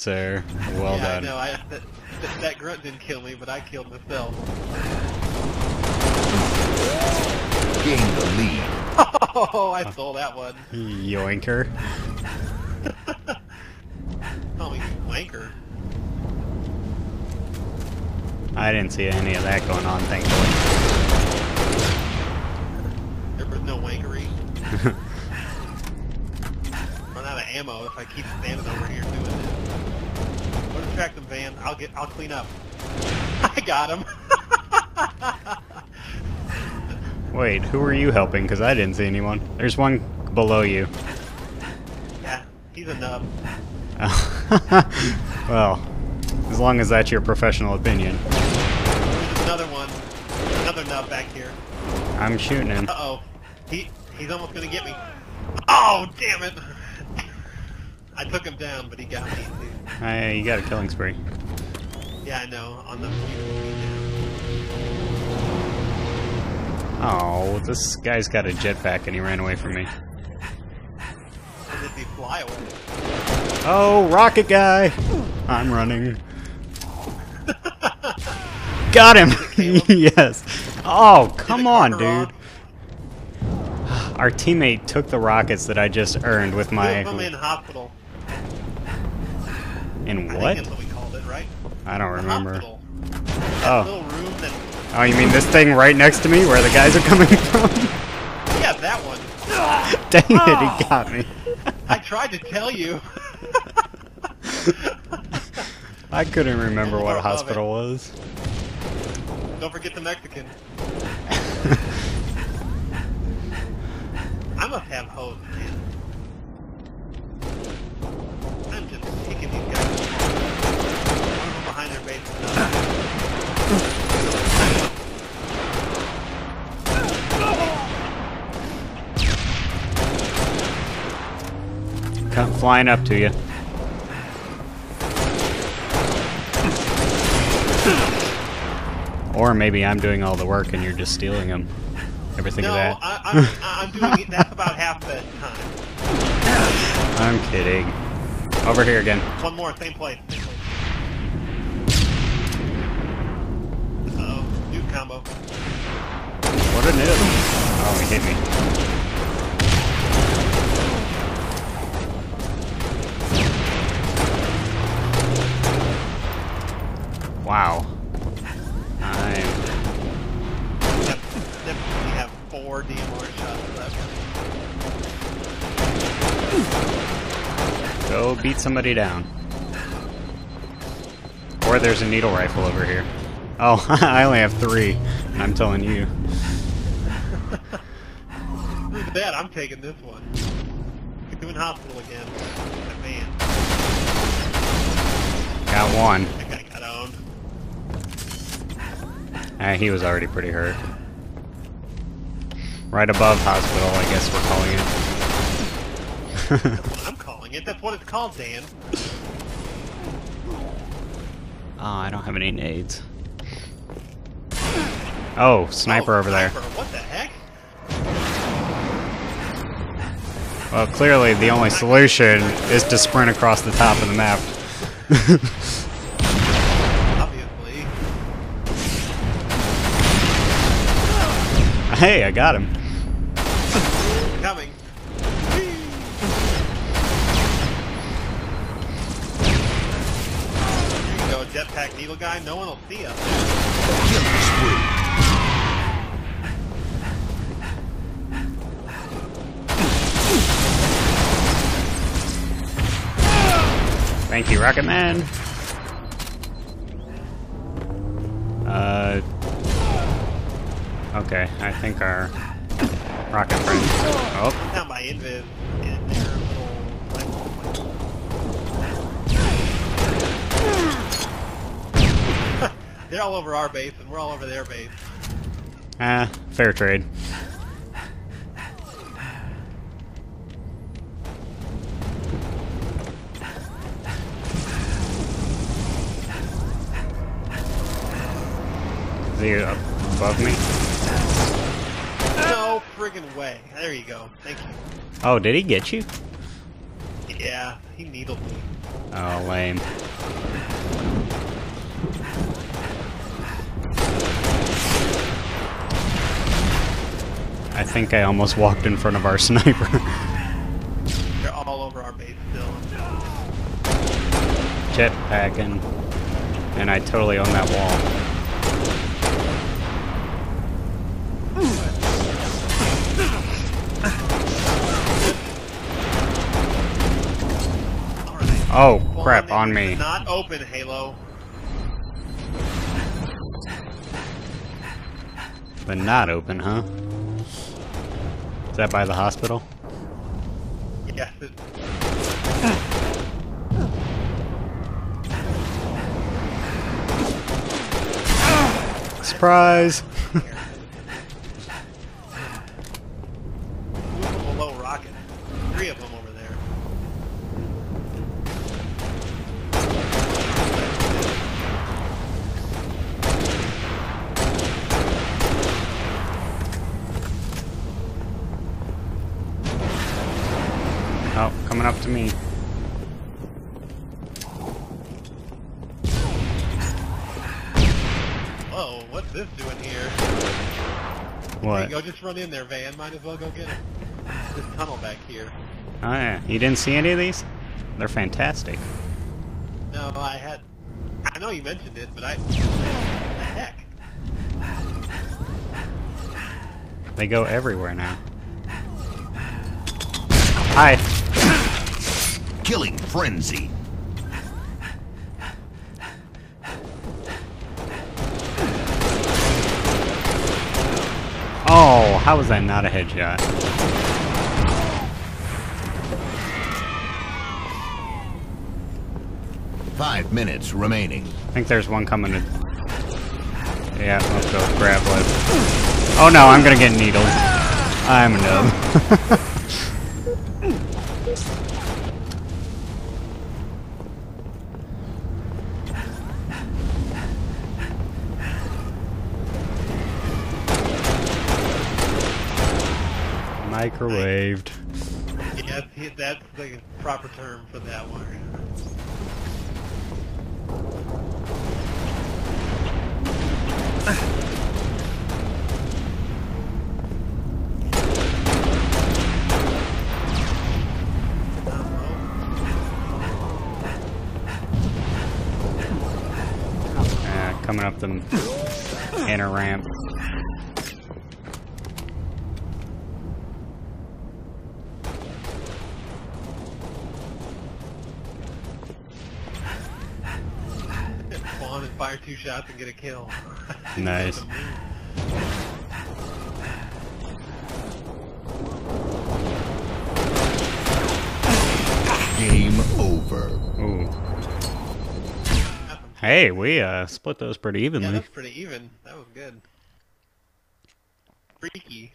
sir. Well yeah, done. I know. I, that, that, that grunt didn't kill me, but I killed myself. Gain the lead. Oh, I stole that one. Yoinker. Call me wanker. I didn't see any of that going on, thankfully. There was no wankery. Run out of ammo if I keep standing over here doing this. Go distract them, Van. I'll get. I'll clean up. I got him. Wait, who are you helping? Because I didn't see anyone. There's one below you. yeah, he's a nub. well, as long as that's your professional opinion. There's another one. Another nub back here. I'm shooting him. Uh oh. He he's almost gonna get me. Oh damn it! I took him down, but he got me. Hey, uh, you got a killing spree. Yeah, I know. On the Oh, this guy's got a jetpack and he ran away from me. Did he fly away? Oh, rocket guy! I'm running. Got him! yes. Oh, come on, dude. Our teammate took the rockets that I just earned with my. of them in hospital. In I what? think what we called it, right? I don't The remember. Hospital. Oh. Little room that. Oh, you mean this thing right next to me where the guys are coming from? Yeah, that one. Dang it, he got me. I tried to tell you. I couldn't remember what above hospital was. Don't forget the Mexican. I must have hoes, man. I'm just kicking these guys. One of them behind their base. Come flying up to you. Or maybe I'm doing all the work and you're just stealing them. Ever think No, of that? I, I'm, I'm doing that about half the time. I'm kidding. Over here again. One more, same place. Same place. Uh-oh, new combo. What a noob. Oh, he hit me. Wow. I'm... Definitely have four DMR shots left. Go beat somebody down. Or there's a needle rifle over here. Oh, I only have three. I'm telling you. Look at that, I'm taking this one. Doing hospital again. Man, Got one. guy got owned. Uh, he was already pretty hurt. Right above hospital, I guess we're calling it. That's what I'm calling it. That's what it's called, Dan. oh, I don't have any nades. Oh, oh, sniper Oh, over there. What the heck? Well, clearly the only solution is to sprint across the top of the map. Obviously. hey, I got him. Coming. Here you go, jetpack needle guy. No one will see us. Thank you, Rocket Man. Uh. Okay, I think our rocket friend. Oh, Now my invis is their little. They're all over our base, and we're all over their base. ah, fair trade. Is up uh, above me? No friggin' way. There you go. Thank you. Oh, did he get you? Yeah, he needled me. Oh, lame. I think I almost walked in front of our sniper. They're all over our base still. Jetpacking. And I totally own that wall. Oh, crap, on me. Not open, Halo. But not open, huh? Is that by the hospital? Yeah. Surprise! below rocket. Three of them over there. Oh, coming up to me. Whoa, what's this doing here? What? you go, just run in there, Van. Might as well go get him. This tunnel back here. Oh yeah, you didn't see any of these? They're fantastic. No, I had. I know you mentioned it, but I. What the heck? They go everywhere now. Killing frenzy. Oh, how was that not a headshot? Five minutes remaining. I think there's one coming to... Yeah, let's go grab lift. Oh no, I'm gonna get needled. I'm a nub. Microwaved. Yes, that's the proper term for that one. Uh, coming up the inner ramp. Spawn and fire two shots and get a kill. Nice. Game over. Ooh. Hey, we uh split those pretty Yeah, evenly. that's pretty even. That was good. Freaky.